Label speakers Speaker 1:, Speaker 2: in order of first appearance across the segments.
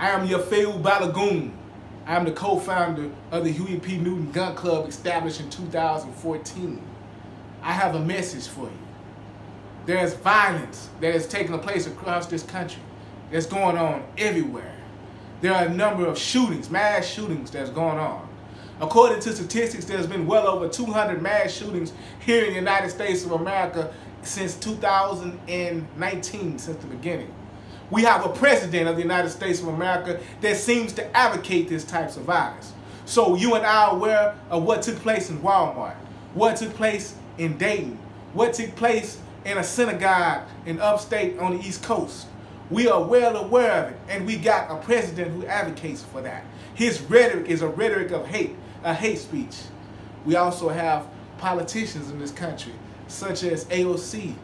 Speaker 1: I am Yafeuh Balogun. I am the co-founder of the Huey P. Newton Gun Club established in 2014. I have a message for you. There's violence that is taking place across this country that's going on everywhere. There are a number of shootings, mass shootings that's going on. According to statistics, there's been well over 200 mass shootings here in the United States of America since 2019, since the beginning. We have a president of the United States of America that seems to advocate these types of violence. So you and I are aware of what took place in Walmart, what took place in Dayton, what took place in a synagogue in upstate on the East Coast. We are well aware of it, and we got a president who advocates for that. His rhetoric is a rhetoric of hate, a hate speech. We also have politicians in this country, such as AOC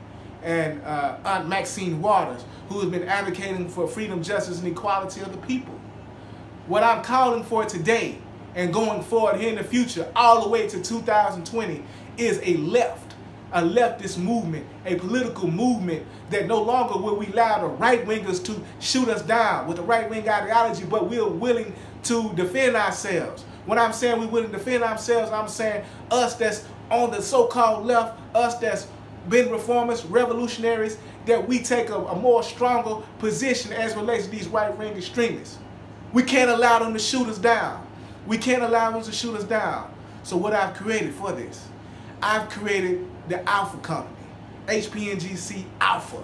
Speaker 1: and uh, Aunt Maxine Waters, who has been advocating for freedom, justice, and equality of the people. What I'm calling for today and going forward here in the future, all the way to 2020, is a left, a leftist movement, a political movement that no longer will we allow the right-wingers to shoot us down with the right-wing ideology, but we're willing to defend ourselves. When I'm saying we're willing to defend ourselves, I'm saying us that's on the so-called left, us that's been reformers, revolutionaries, that we take a, a more stronger position as relates to these right-wing extremists. We can't allow them to shoot us down. We can't allow them to shoot us down. So what I've created for this, I've created the Alpha Company, HPNGC Alpha.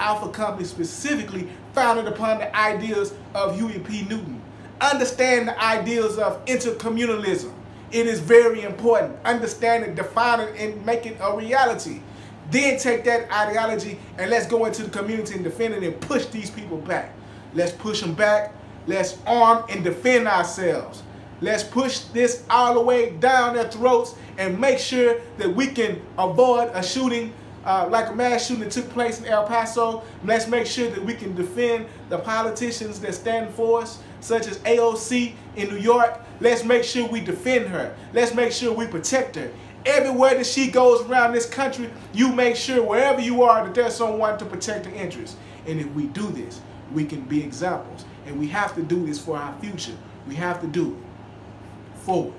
Speaker 1: Alpha Company specifically founded upon the ideas of Huey P. Newton. Understand the ideas of intercommunalism. It is very important. Understand it, define it, and make it a reality. Then take that ideology and let's go into the community and defend it and push these people back. Let's push them back. Let's arm and defend ourselves. Let's push this all the way down their throats and make sure that we can avoid a shooting uh, like a mass shooting that took place in El Paso. Let's make sure that we can defend the politicians that stand for us, such as AOC in New York. Let's make sure we defend her. Let's make sure we protect her. Everywhere that she goes around this country, you make sure wherever you are that there's someone to protect her interests. And if we do this, we can be examples. And we have to do this for our future. We have to do it. Forward.